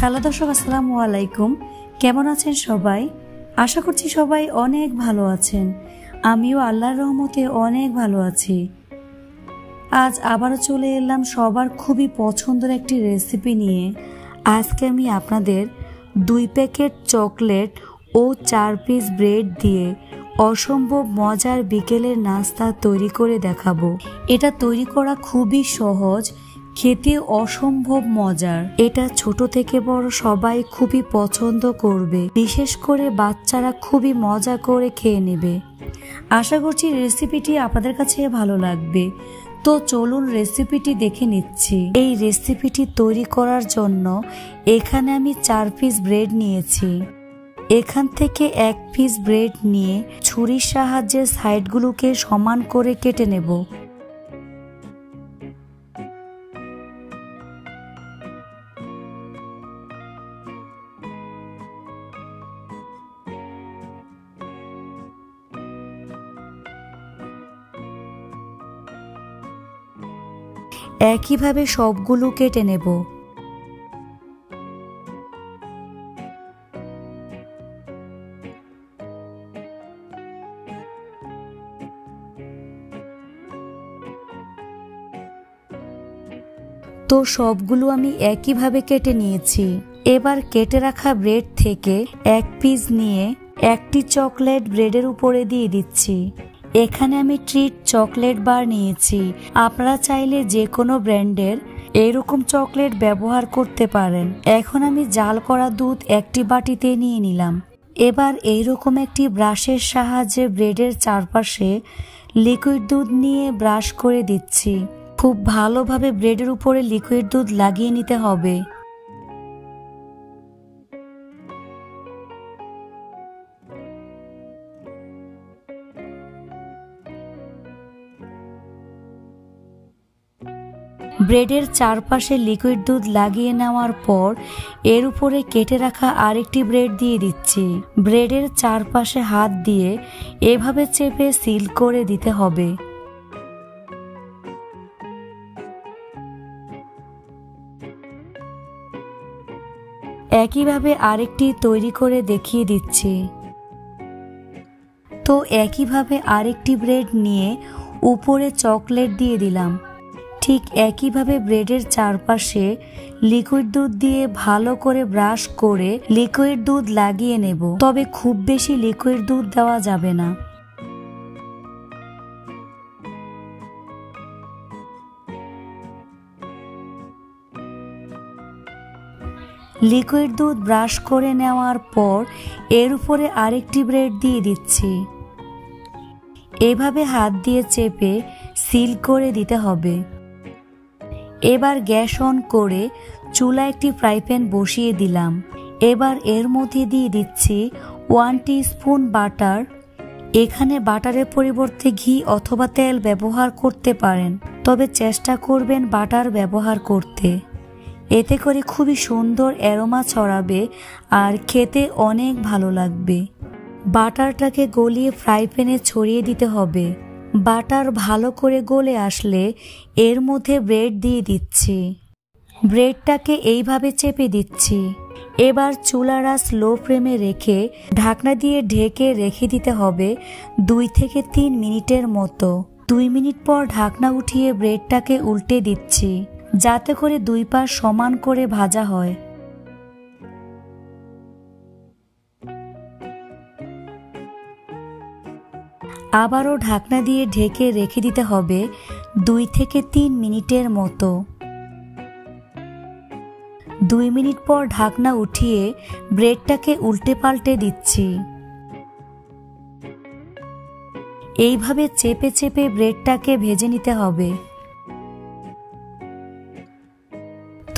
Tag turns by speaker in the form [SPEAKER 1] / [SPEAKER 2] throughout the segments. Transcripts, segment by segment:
[SPEAKER 1] Hello দর্শক, আসসালামু আলাইকুম। কেমন আছেন সবাই? আশা করছি সবাই অনেক ভালো আছেন। আমিও আল্লাহর রহমতে অনেক ভালো আছি। আজ আবারও চলে এলাম সবার খুবই পছন্দের একটি রেসিপি নিয়ে। আজকে আমি আপনাদের দুই প্যাকেট চকলেট ও চার পিস ব্রেড দিয়ে অসম্ভব মজার বিকেলের নাস্তা তৈরি করে দেখাবো। এটা তৈরি করা খুবই সহজ খেতে অসম্ভব মজার। এটা ছোট থেকে বড় সবাই খুবই পছন্দ করবে। বিশেষ করে বাচ্চারা খুবই মজা করে খেয়ে নেবে। আশা করছি রেসিপিটি আপনাদের কাছে ভালো লাগবে। তো চলুন রেসিপিটি দেখে নিচ্ছি। এই রেসিপিটি তৈরি করার জন্য এখানে আমি চার পিস ব্রেড নিয়েছি। এখান থেকে এক পিস ব্রেড নিয়ে ছুরির সাহায্যে সাইডগুলোকে সমান করে কেটে নেব। একইভাবে সবগুলো কেটে নেব। তো সবগুলো আমি একইভাবে কেটে নিয়েছি। এবার কেটে রাখা ব্রেড থেকে এক পিস নিয়ে একটি চকলেট ব্রেডের উপরে দিয়ে দিচ্ছি। এখানে আমি ট্রিট চকলেট বার নিয়েছি। আপনারা চাইলে যে কোনো ব্র্যান্ডের এরকম চকলেট ব্যবহার করতে পারেন। এখন আমি জাল করা দুধ একটি বাটিতে নিয়ে নিলাম। এবার এইরকম একটি ব্রাশের সাহায্যে ব্রেডের চারপাশে লিকুইড দুধ নিয়ে ব্রাশ করে দিচ্ছি। খুব ভালোভাবে ব্রেডের উপরে লিকুইড দুধ লাগিয়ে নিতে হবে। ব্রেডের চারপাশে লিকুইড দুধ লাগিয়ে নেওয়ার পর এর উপরে কেটে রাখা আরেকটি ব্রেড দিয়ে দিচ্ছি। ব্রেডের চারপাশে হাত দিয়ে এভাবে চেপে সিল করে দিতে হবে। একইভাবে আরেকটি তৈরি করে দেখিয়ে দিচ্ছি। তো একইভাবে আরেকটি ব্রেড নিয়ে উপরে চকলেট দিয়ে দিলাম। ঠিক একইভাবে ব্রেডের চারপাশে লিকুইড দুধ দিয়ে ভালো করে ব্রাশ করে লিকুইড দুধ লাগিয়ে নেব। তবে খুব বেশি লিকুইড দুধ দেওয়া যাবে না। লিকুইড দুধ ব্রাশ করে নেওয়ার পর এর উপরে আরেকটি ব্রেড দিয়ে দিচ্ছি। এভাবে হাত দিয়ে চেপে সিল করে দিতে হবে। এবার গ্যাস অন করে চুলা একটি ফ্রাই প্যান বসিয়ে দিলাম। এবার এর মধ্যে দিয়ে দিচ্ছি ওয়ান স্পুন বাটার। এখানে বাটারের পরিবর্তে ঘি অথবা তেল ব্যবহার করতে পারেন, তবে চেষ্টা করবেন বাটার ব্যবহার করতে। এতে করে খুবই সুন্দর অ্যারোমা ছড়াবে আর খেতে অনেক ভালো লাগবে। বাটারটাকে গলিয়ে ফ্রাই প্যানে ছড়িয়ে দিতে হবে। বাটার ভালো করে গলে আসলে এর মধ্যে ব্রেড দিয়ে দিচ্ছি। ব্রেডটাকে এইভাবে চেপে দিচ্ছি। এবার চুলারা স্লো ফ্লেমে রেখে ঢাকনা দিয়ে ঢেকে রেখে দিতে হবে দুই থেকে তিন মিনিটের মতো। দুই মিনিট পর ঢাকনা উঠিয়ে ব্রেডটাকে উল্টে দিচ্ছি, যাতে করে দুই পা সমান করে ভাজা হয়। আবারও ঢাকনা দিয়ে ঢেকে রেখে দিতে হবে দুই থেকে তিন মিনিটের মতো। দুই মিনিট পর ঢাকনা উঠিয়ে ব্রেডটাকে উল্টে পাল্টে দিচ্ছি। এইভাবে চেপে চেপে ব্রেডটাকে ভেজে নিতে হবে।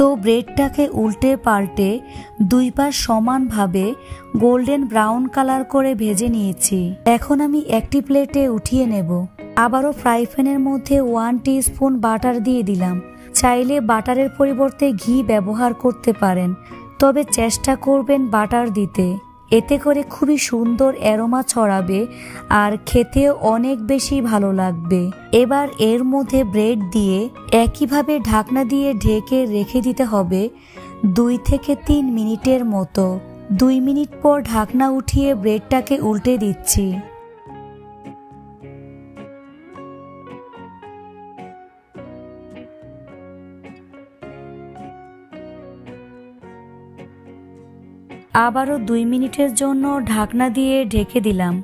[SPEAKER 1] তো ব্রেডটাকে উল্টে পাল্টে দুই পাশ সমানভাবে গোল্ডেন ব্রাউন কালার করে ভেজে নিয়েছি। এখন আমি একটি প্লেটে উঠিয়ে নেব। আবারও ফ্রাই প্যানের মধ্যে ওয়ান স্পুন বাটার দিয়ে দিলাম। চাইলে বাটারের পরিবর্তে ঘি ব্যবহার করতে পারেন। তবে চেষ্টা করবেন বাটার দিতে। এতে করে খুবই সুন্দর অ্যারোমা ছড়াবে আর খেতে অনেক বেশি ভালো লাগবে। এবার এর মধ্যে ব্রেড দিয়ে একইভাবে ঢাকনা দিয়ে ঢেকে রেখে দিতে হবে দুই থেকে তিন মিনিটের মতো। দুই মিনিট পর ঢাকনা উঠিয়ে ব্রেডটাকে উল্টে দিচ্ছি। আবারও দুই মিনিটের জন্য ঢাকনা দিয়ে ঢেকে দিলাম।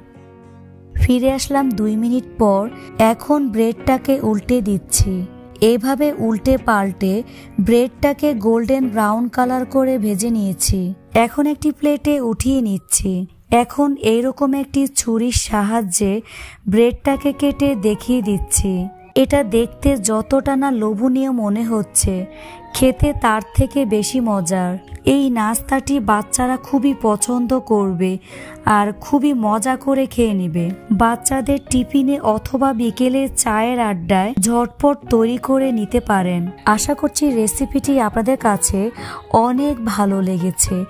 [SPEAKER 1] ফিরে আসলাম দুই মিনিট পর, এখন ব্রেডটাকে উল্টে দিচ্ছি। এভাবে উল্টে পাল্টে ব্রেডটাকে গোল্ডেন ব্রাউন কালার করে ভেজে নিয়েছি। এখন একটি প্লেটে উঠিয়ে নিচ্ছি। এখন এইরকম একটি ছুরির সাহায্যে ব্রেডটাকে কেটে দেখিয়ে দিচ্ছি। এটা দেখতে যতটা না লোভনীয় মনে হচ্ছে। খেতে তার থেকে বেশি মজার। এই নাস্তাটি বাচ্চারা খুবই পছন্দ করবে। আর খুবই মজা করে খেয়ে নেবে। বাচ্চাদের টিফিনে অথবা বিকেলে চায়ের আড্ডায় ঝটপট তৈরি করে নিতে পারেন। আশা করছি রেসিপিটি আপনাদের কাছে অনেক ভালো লেগেছে।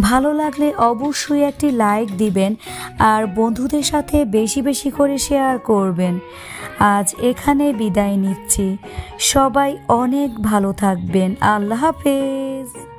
[SPEAKER 1] ভালো লাগলে অবশ্যই একটি লাইক দিবেন আর বন্ধুদের সাথে বেশি বেশি করে শেয়ার করবেন। আজ এখানে বিদায় নিচ্ছি। সবাই অনেক ভালো থাকবেন। আল্লাহ হাফেজ।